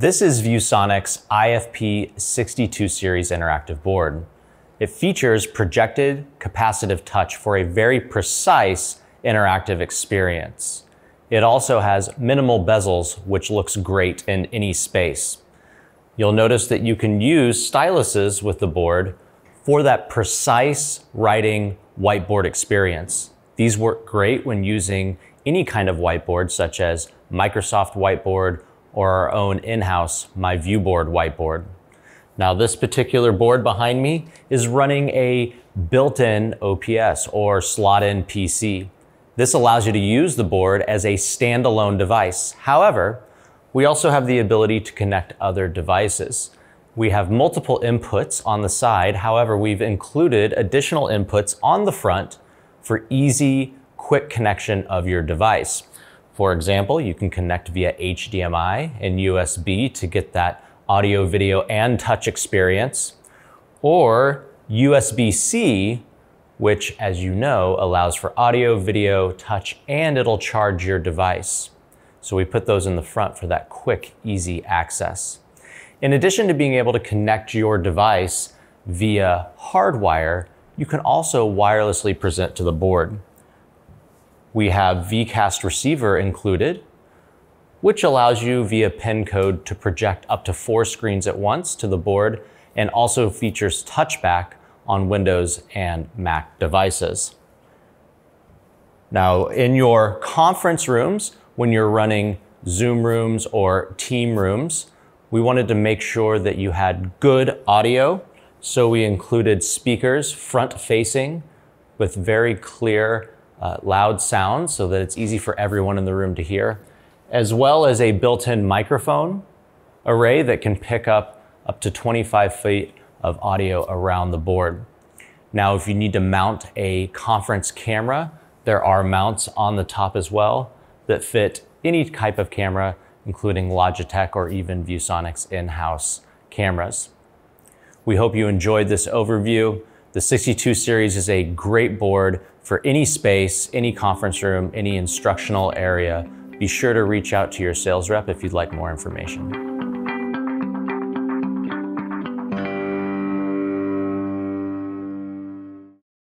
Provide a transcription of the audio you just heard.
This is ViewSonic's IFP 62 series interactive board. It features projected capacitive touch for a very precise interactive experience. It also has minimal bezels, which looks great in any space. You'll notice that you can use styluses with the board for that precise writing whiteboard experience. These work great when using any kind of whiteboard, such as Microsoft Whiteboard or our own in-house MyViewBoard whiteboard. Now this particular board behind me is running a built-in OPS or slot-in PC. This allows you to use the board as a standalone device. However, we also have the ability to connect other devices. We have multiple inputs on the side. However, we've included additional inputs on the front for easy, quick connection of your device. For example, you can connect via HDMI and USB to get that audio, video, and touch experience, or USB-C, which as you know, allows for audio, video, touch, and it'll charge your device. So we put those in the front for that quick, easy access. In addition to being able to connect your device via hardwire, you can also wirelessly present to the board. We have VCast receiver included, which allows you via pin code to project up to four screens at once to the board and also features touchback on Windows and Mac devices. Now, in your conference rooms, when you're running Zoom rooms or team rooms, we wanted to make sure that you had good audio so we included speakers front facing with very clear, uh, loud sound so that it's easy for everyone in the room to hear, as well as a built-in microphone array that can pick up up to 25 feet of audio around the board. Now, if you need to mount a conference camera, there are mounts on the top as well that fit any type of camera, including Logitech or even ViewSonic's in-house cameras. We hope you enjoyed this overview. The 62 series is a great board for any space, any conference room, any instructional area. Be sure to reach out to your sales rep if you'd like more information.